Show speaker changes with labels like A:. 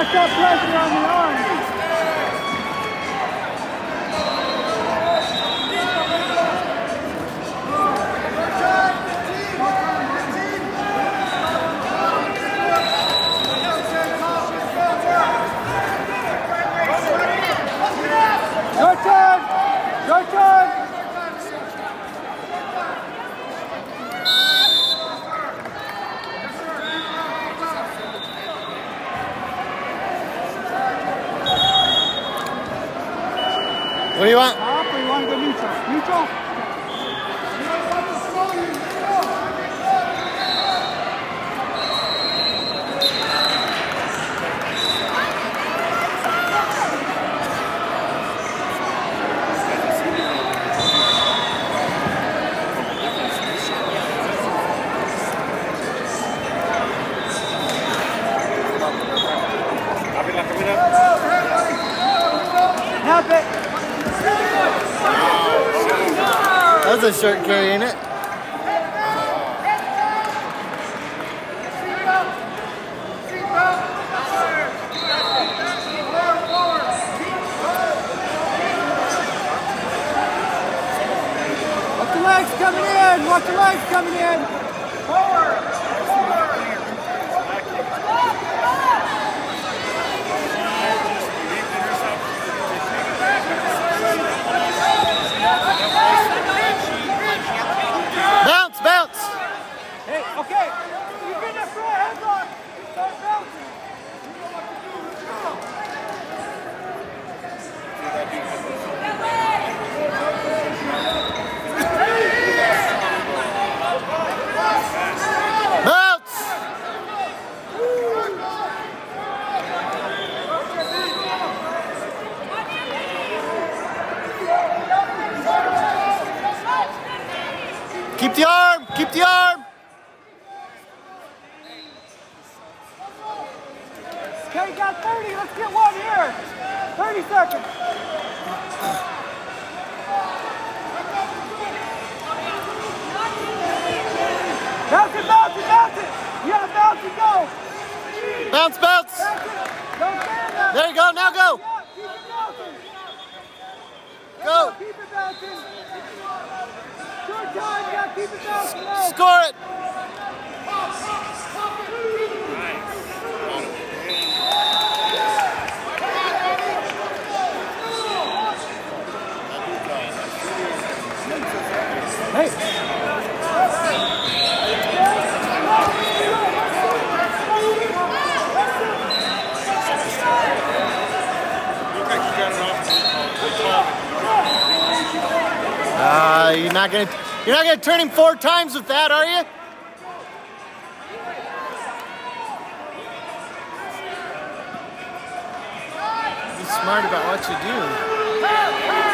A: Até a próxima, do you want?
B: Top or you want to go neutral? Neutral?
A: That's a short carry, ain't it?
B: Watch the legs coming in. Watch the legs coming in.
A: Bounce, bounce.
B: Hey, okay. You get that front headlock. Start bouncing.
A: Bounce. Keep the arm. Keep the arm.
B: Okay, got 30. Let's get one here. 30 seconds. Bounce it, bounce it, bounce it. You gotta bounce and go.
A: Bounce, bounce.
B: Bounce it. Don't stand up.
A: There you go. Now go.
B: Keep it bouncing.
A: Go.
B: Keep it bouncing. Short time, you gotta keep it bouncing. Go.
A: Score it. Uh, you're not gonna you're not gonna turn him four times with that, are you? Be smart about what you do.